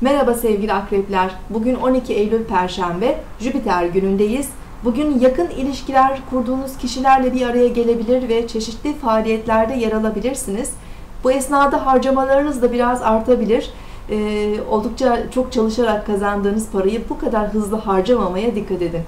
Merhaba sevgili akrepler. Bugün 12 Eylül Perşembe, Jüpiter günündeyiz. Bugün yakın ilişkiler kurduğunuz kişilerle bir araya gelebilir ve çeşitli faaliyetlerde yer alabilirsiniz. Bu esnada harcamalarınız da biraz artabilir. Ee, oldukça çok çalışarak kazandığınız parayı bu kadar hızlı harcamamaya dikkat edin.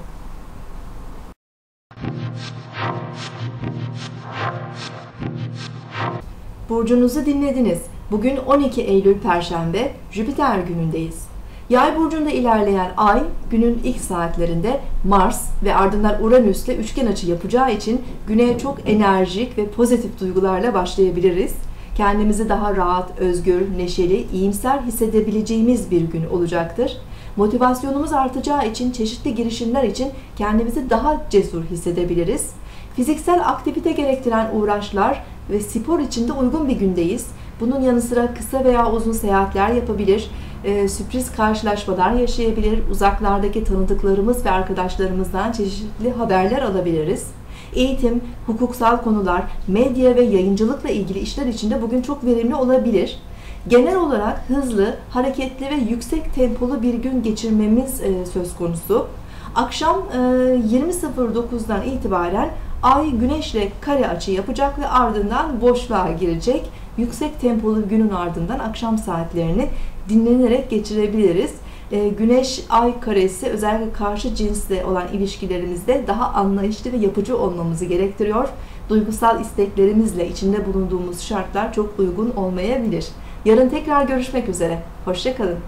Burcunuzu dinlediniz. Bugün 12 Eylül Perşembe, Jüpiter günündeyiz. Yay burcunda ilerleyen ay günün ilk saatlerinde Mars ve ardından Uranüs'le üçgen açı yapacağı için güne çok enerjik ve pozitif duygularla başlayabiliriz. Kendimizi daha rahat, özgür, neşeli, iyimser hissedebileceğimiz bir gün olacaktır. Motivasyonumuz artacağı için çeşitli girişimler için kendimizi daha cesur hissedebiliriz. Fiziksel aktivite gerektiren uğraşlar ve spor için de uygun bir gündeyiz. Bunun yanı sıra kısa veya uzun seyahatler yapabilir, e, sürpriz karşılaşmalar yaşayabilir, uzaklardaki tanıdıklarımız ve arkadaşlarımızdan çeşitli haberler alabiliriz. Eğitim, hukuksal konular, medya ve yayıncılıkla ilgili işler için de bugün çok verimli olabilir. Genel olarak hızlı, hareketli ve yüksek tempolu bir gün geçirmemiz e, söz konusu. Akşam e, 20.09'dan itibaren Ay güneşle kare açı yapacak ve ardından boşluğa girecek. Yüksek tempolu günün ardından akşam saatlerini dinlenerek geçirebiliriz. Ee, güneş ay karesi özellikle karşı cinsle olan ilişkilerimizde daha anlayışlı ve yapıcı olmamızı gerektiriyor. Duygusal isteklerimizle içinde bulunduğumuz şartlar çok uygun olmayabilir. Yarın tekrar görüşmek üzere. Hoşçakalın.